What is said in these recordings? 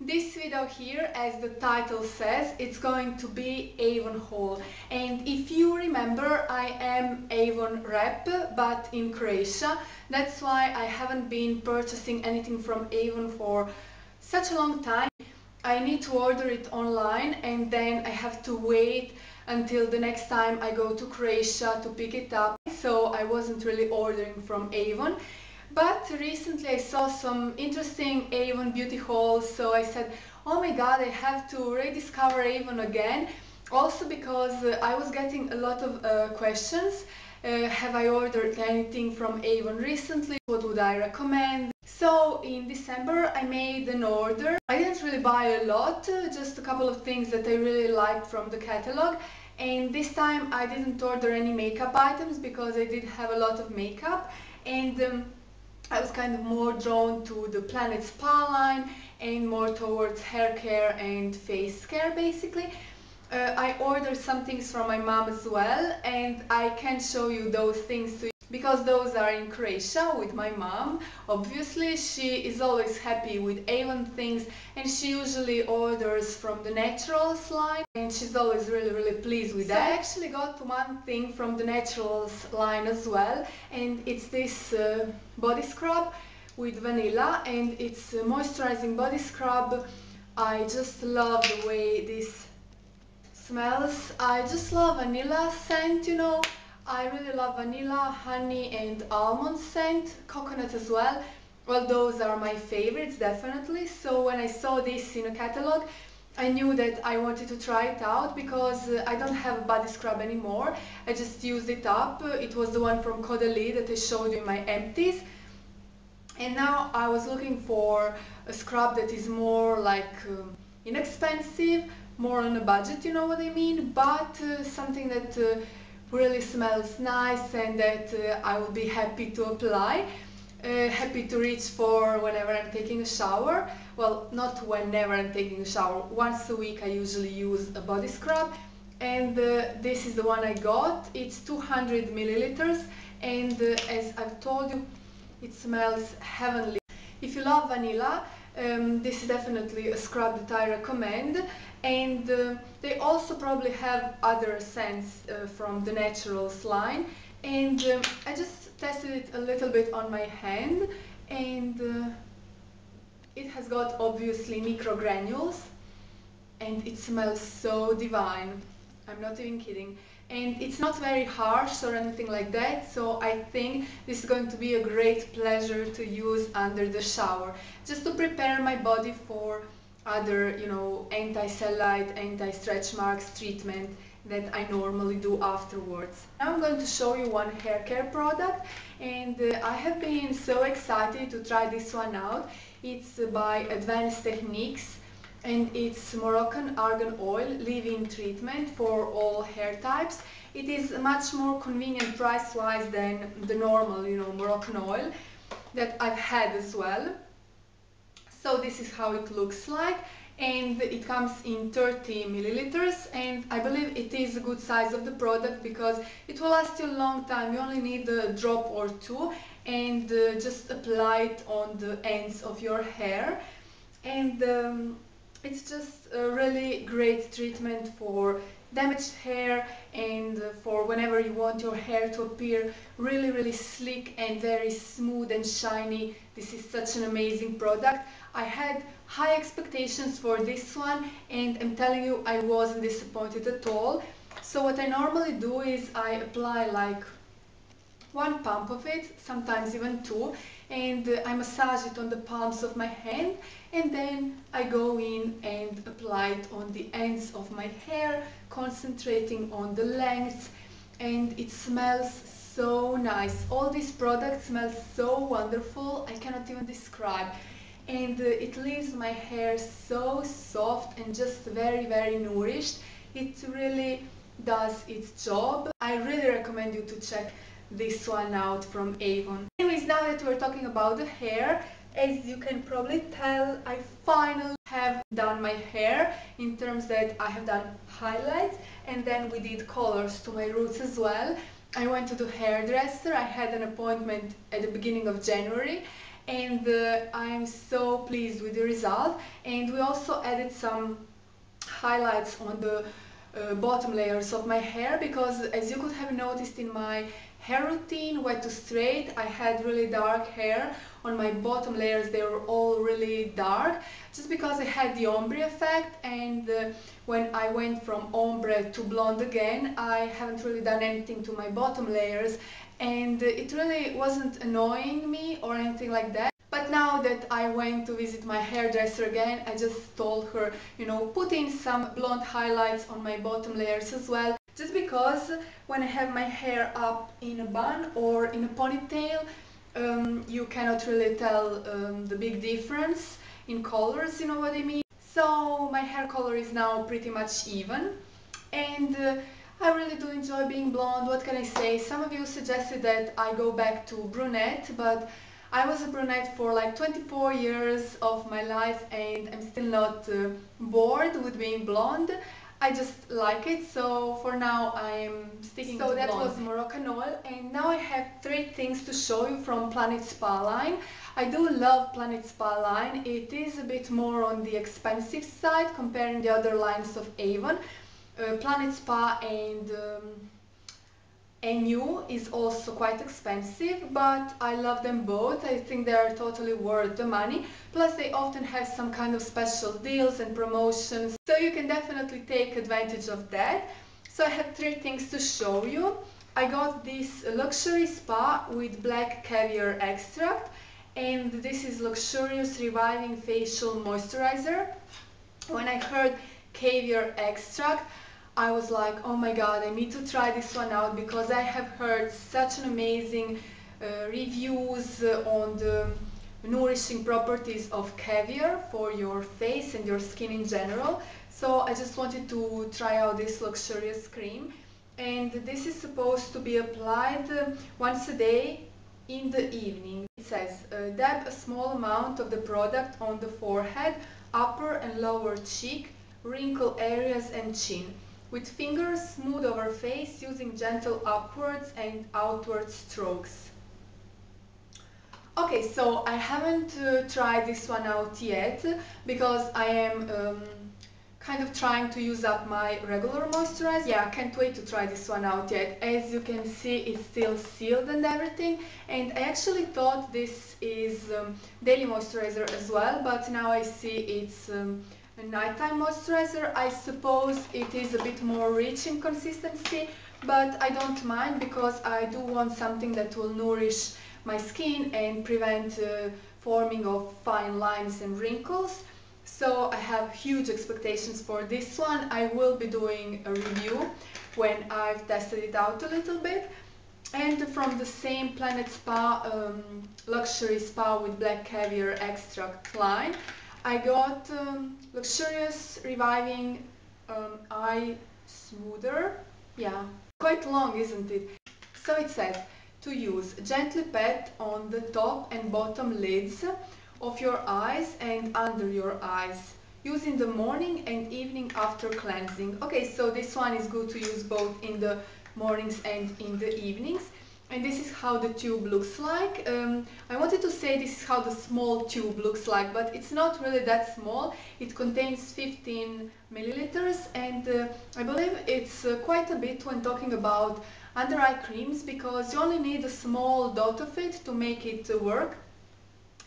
This video here, as the title says, it's going to be Avon haul. And if you remember, I am Avon rep, but in Croatia. That's why I haven't been purchasing anything from Avon for such a long time. I need to order it online and then I have to wait until the next time I go to Croatia to pick it up. So I wasn't really ordering from Avon. But recently I saw some interesting Avon beauty hauls, so I said, oh my god, I have to rediscover Avon again. Also because uh, I was getting a lot of uh, questions. Uh, have I ordered anything from Avon recently? What would I recommend? So in December I made an order. I didn't really buy a lot, uh, just a couple of things that I really liked from the catalog. And this time I didn't order any makeup items because I did have a lot of makeup. And um, I was kind of more drawn to the Planet Spa line and more towards hair care and face care basically. Uh, I ordered some things from my mom as well and I can show you those things to because those are in Croatia with my mom. Obviously she is always happy with Avon things and she usually orders from the Naturals line and she's always really really pleased with so that. I actually got one thing from the Naturals line as well and it's this uh, body scrub with vanilla and it's a moisturizing body scrub. I just love the way this smells. I just love vanilla scent, you know. I really love vanilla, honey and almond scent, coconut as well. Well, those are my favorites, definitely. So when I saw this in a catalog, I knew that I wanted to try it out because uh, I don't have a body scrub anymore. I just used it up. It was the one from Caudalie that I showed you in my empties. And now I was looking for a scrub that is more like um, inexpensive, more on a budget, you know what I mean, but uh, something that uh, really smells nice and that uh, I will be happy to apply. Uh, happy to reach for whenever I'm taking a shower. Well, not whenever I'm taking a shower. Once a week I usually use a body scrub and uh, this is the one I got. It's 200 milliliters and uh, as I've told you, it smells heavenly. If you love vanilla, um, this is definitely a scrub that I recommend and uh, they also probably have other scents uh, from the Naturals line and um, I just tested it a little bit on my hand and uh, it has got obviously micro granules and it smells so divine. I'm not even kidding. And it's not very harsh or anything like that, so I think this is going to be a great pleasure to use under the shower. Just to prepare my body for other, you know, anti-cellulite, anti-stretch marks treatment that I normally do afterwards. Now I'm going to show you one hair care product and uh, I have been so excited to try this one out. It's by Advance Techniques and it's Moroccan argan oil leave-in treatment for all hair types. It is much more convenient price-wise than the normal, you know, Moroccan oil that I've had as well. So this is how it looks like and it comes in 30 milliliters and I believe it is a good size of the product because it will last you a long time. You only need a drop or two and uh, just apply it on the ends of your hair and um, it's just a really great treatment for damaged hair and for whenever you want your hair to appear really really slick and very smooth and shiny. This is such an amazing product. I had high expectations for this one and I'm telling you I wasn't disappointed at all. So what I normally do is I apply like one pump of it sometimes even two and I massage it on the palms of my hand and then I go in and apply it on the ends of my hair concentrating on the length. And it smells so nice. All these products smell so wonderful I cannot even describe. And uh, it leaves my hair so soft and just very very nourished. It really does its job. I really recommend you to check this one out from Avon. Anyways now that we're talking about the hair as you can probably tell, I finally have done my hair in terms that I have done highlights and then we did colors to my roots as well. I went to the hairdresser, I had an appointment at the beginning of January and uh, I'm so pleased with the result and we also added some highlights on the uh, bottom layers of my hair because as you could have noticed in my hair routine wet to straight I had really dark hair. On my bottom layers they were all really dark just because I had the ombre effect. And uh, when I went from ombre to blonde again I haven't really done anything to my bottom layers. And it really wasn't annoying me or anything like that but now that I went to visit my hairdresser again, I just told her, you know, put in some blonde highlights on my bottom layers as well. Just because when I have my hair up in a bun or in a ponytail, um, you cannot really tell um, the big difference in colors, you know what I mean? So my hair color is now pretty much even and uh, I really do enjoy being blonde, what can I say? Some of you suggested that I go back to brunette, but I was a brunette for like 24 years of my life and I'm still not uh, bored with being blonde. I just like it, so for now I'm sticking so to blonde. So that was Moroccan oil and now I have three things to show you from Planet Spa line. I do love Planet Spa line. It is a bit more on the expensive side comparing the other lines of Avon. Uh, Planet Spa and um, Anew is also quite expensive, but I love them both. I think they are totally worth the money. Plus they often have some kind of special deals and promotions, so you can definitely take advantage of that. So I have three things to show you. I got this luxury spa with black caviar extract and this is luxurious reviving facial moisturizer. When I heard caviar extract, I was like, oh my god, I need to try this one out because I have heard such an amazing uh, reviews uh, on the nourishing properties of caviar for your face and your skin in general. So I just wanted to try out this luxurious cream and this is supposed to be applied uh, once a day in the evening. It says uh, dab a small amount of the product on the forehead, upper and lower cheek, wrinkle areas and chin. With fingers smooth over face using gentle upwards and outward strokes. Okay, so I haven't uh, tried this one out yet because I am um, kind of trying to use up my regular moisturizer. Yeah, I can't wait to try this one out yet. As you can see, it's still sealed and everything. And I actually thought this is um, daily moisturizer as well, but now I see it's um, a nighttime moisturizer. I suppose it is a bit more rich in consistency, but I don't mind because I do want something that will nourish my skin and prevent uh, forming of fine lines and wrinkles. So I have huge expectations for this one. I will be doing a review when I've tested it out a little bit. And from the same Planet Spa um, luxury spa with black caviar extract line, I got um, luxurious reviving um, eye smoother. Yeah, quite long, isn't it? So it says to use gently pat on the top and bottom lids of your eyes and under your eyes. Use in the morning and evening after cleansing. Okay, so this one is good to use both in the mornings and in the evenings and this is how the tube looks like. Um, I wanted to say this is how the small tube looks like, but it's not really that small. It contains 15 milliliters and uh, I believe it's uh, quite a bit when talking about under eye creams because you only need a small dot of it to make it uh, work.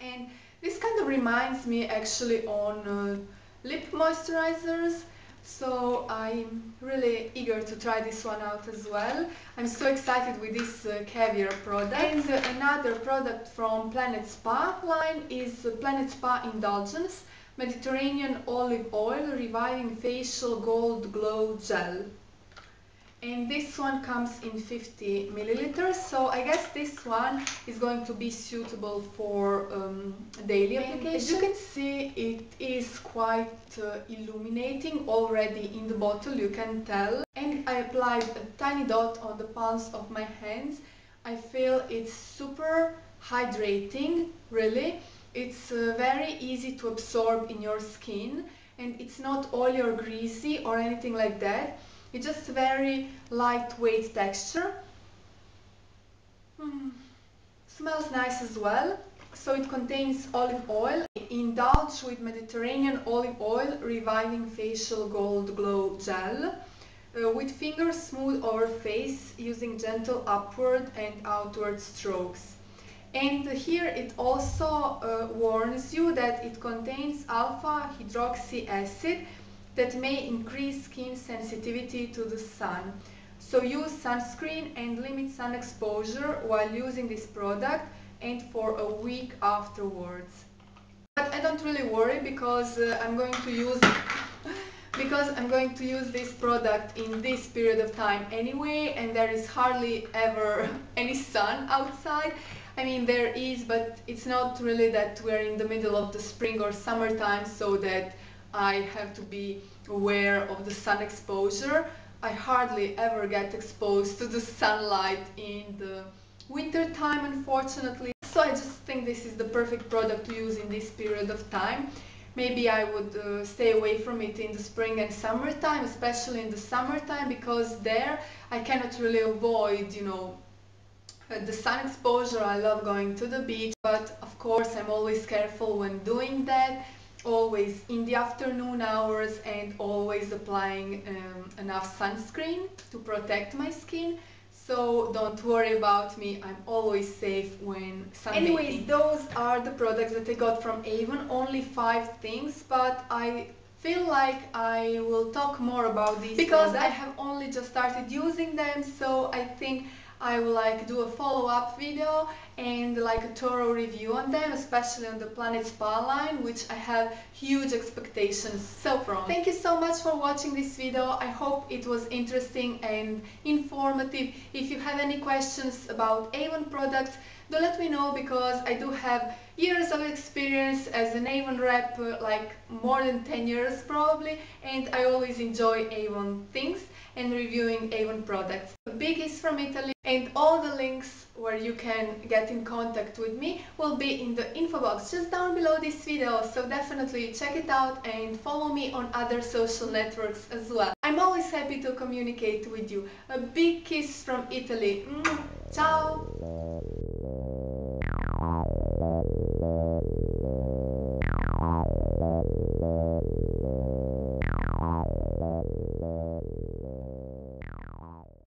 And this kind of reminds me actually on uh, lip moisturizers so I'm really eager to try this one out as well. I'm so excited with this uh, caviar product. And another product from Planet Spa line is Planet Spa Indulgence Mediterranean Olive Oil Reviving Facial Gold Glow Gel and this one comes in 50 milliliters so I guess this one is going to be suitable for um, daily application. As you can see it is quite uh, illuminating already in the bottle you can tell and I applied a tiny dot on the palms of my hands. I feel it's super hydrating really. It's uh, very easy to absorb in your skin and it's not oily or greasy or anything like that it's just a very lightweight texture. Mm. Smells nice as well. so it contains olive oil. Indulge with Mediterranean olive oil reviving facial gold glow gel. Uh, with fingers smooth over face using gentle upward and outward strokes. And here it also uh, warns you that it contains alpha hydroxy acid that may increase skin sensitivity to the sun. So use sunscreen and limit sun exposure while using this product and for a week afterwards. But I don't really worry because uh, I'm going to use because I'm going to use this product in this period of time anyway and there is hardly ever any sun outside. I mean there is but it's not really that we're in the middle of the spring or summertime so that I have to be aware of the sun exposure. I hardly ever get exposed to the sunlight in the winter time unfortunately. So I just think this is the perfect product to use in this period of time. Maybe I would uh, stay away from it in the spring and summertime, especially in the summertime because there I cannot really avoid, you know, uh, the sun exposure. I love going to the beach, but of course I'm always careful when doing that always in the afternoon hours and always applying um, enough sunscreen to protect my skin so don't worry about me i'm always safe when sunbathing. anyways those are the products that i got from avon only five things but i feel like i will talk more about these because products. i have only just started using them so i think I will like do a follow-up video and like a thorough review on them, especially on the Planet Spa line, which I have huge expectations so from. Thank you so much for watching this video. I hope it was interesting and informative. If you have any questions about Avon products, do let me know because I do have years of experience as an Avon rep, like more than 10 years probably, and I always enjoy Avon things and reviewing Avon products. A big is from Italy and all the links where you can get in contact with me will be in the info box just down below this video so definitely check it out and follow me on other social networks as well. I'm always happy to communicate with you. A big kiss from Italy. Ciao!